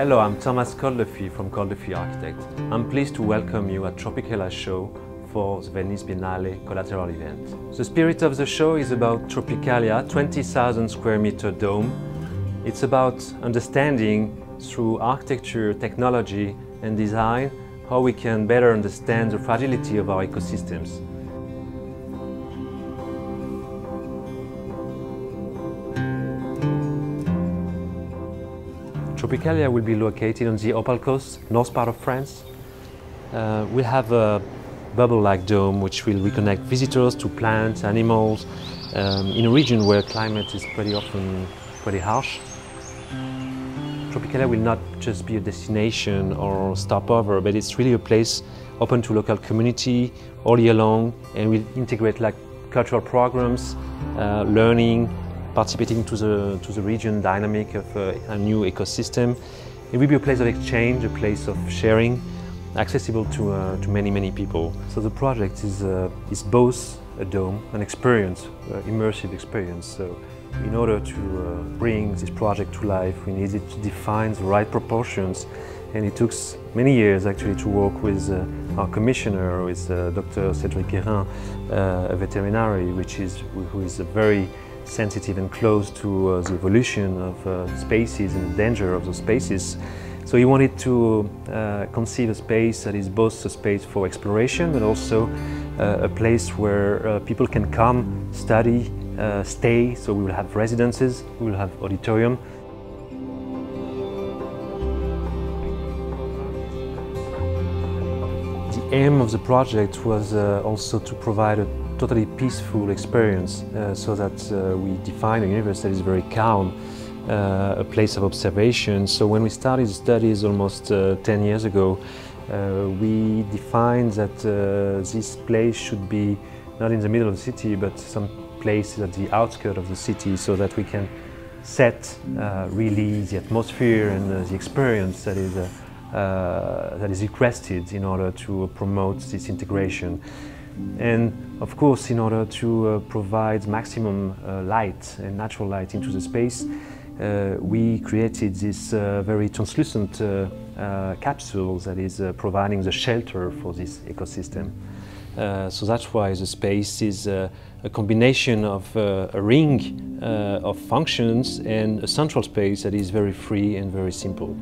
Hello, I'm Thomas Coldefy from Coldefy Architect. I'm pleased to welcome you at Tropicalia Show for the Venice Biennale collateral event. The spirit of the show is about Tropicalia, 20,000 square meter dome. It's about understanding through architecture, technology and design how we can better understand the fragility of our ecosystems. Tropicalia will be located on the Opal Coast, north part of France. Uh, we have a bubble-like dome which will reconnect visitors to plants, animals, um, in a region where climate is pretty often pretty harsh. Tropicalia will not just be a destination or stopover, but it's really a place open to local community all year long and will integrate like cultural programs, uh, learning, participating to the, to the region dynamic of uh, a new ecosystem. It will be a place of exchange, a place of sharing, accessible to, uh, to many, many people. So the project is, uh, is both a dome, an experience, uh, immersive experience. So in order to uh, bring this project to life, we needed to define the right proportions and it took many years actually to work with uh, our commissioner, with uh, Dr. Cédric Guérin, uh, a veterinary, which is, who is a very sensitive and close to uh, the evolution of uh, species and the danger of those spaces. So he wanted to uh, conceive a space that is both a space for exploration but also uh, a place where uh, people can come, study, uh, stay. So we will have residences, we will have auditorium. Aim of the project was also to provide a totally peaceful experience uh, so that uh, we define a universe that is very calm, uh, a place of observation. So when we started studies almost uh, 10 years ago, uh, we defined that uh, this place should be not in the middle of the city but some place at the outskirts of the city so that we can set really the atmosphere and the experience that is that is requested in order to promote this integration. And of course, in order to uh, provide maximum uh, light and natural light into the space, uh, we created this uh, very translucent uh, uh, capsule that is providing the shelter for this ecosystem. so that's why the space is a combination of a ring of functions and a central space that is very free and very simple.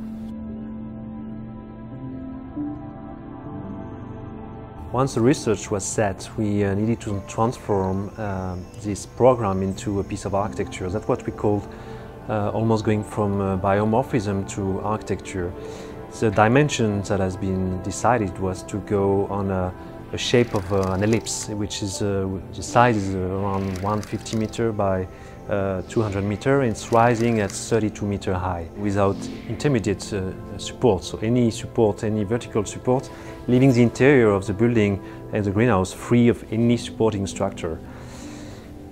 Once the research was set, we uh, needed to transform uh, this program into a piece of architecture. That's what we called uh, almost going from uh, biomorphism to architecture. The dimension that has been decided was to go on a, a shape of uh, an ellipse, which is uh, the size is around 150 meter by uh, 200 meter and it's rising at 32 meter high without intermediate uh, support. So any support, any vertical support, leaving the interior of the building and the greenhouse free of any supporting structure.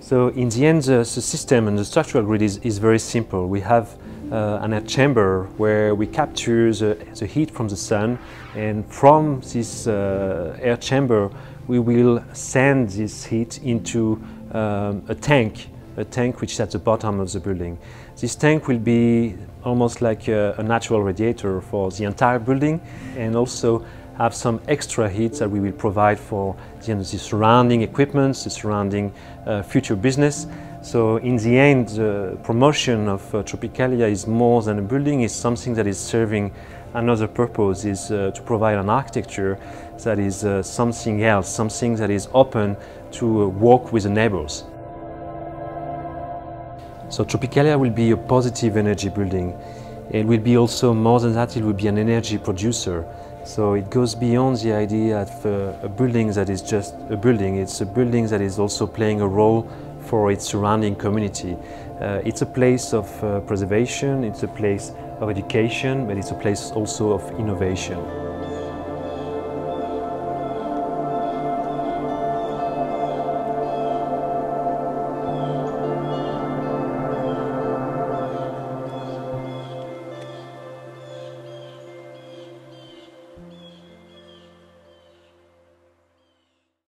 So in the end, the, the system and the structural grid is, is very simple. We have uh, an air chamber where we capture the, the, heat from the sun and from this uh, air chamber we will send this heat into um, a tank a tank which is at the bottom of the building. This tank will be almost like a, a natural radiator for the entire building and also have some extra heat that we will provide for the, the surrounding equipment, the surrounding uh, future business. So in the end, the promotion of uh, Tropicalia is more than a building, it's something that is serving another purpose, is uh, to provide an architecture that is uh, something else, something that is open to uh, work with the neighbors. So Tropicalia will be a positive energy building. It will be also more than that, it will be an energy producer. So it goes beyond the idea of uh, a building that is just a building. It's a building that is also playing a role for its surrounding community. Uh, it's a place of uh, preservation, it's a place of education, but it's a place also of innovation.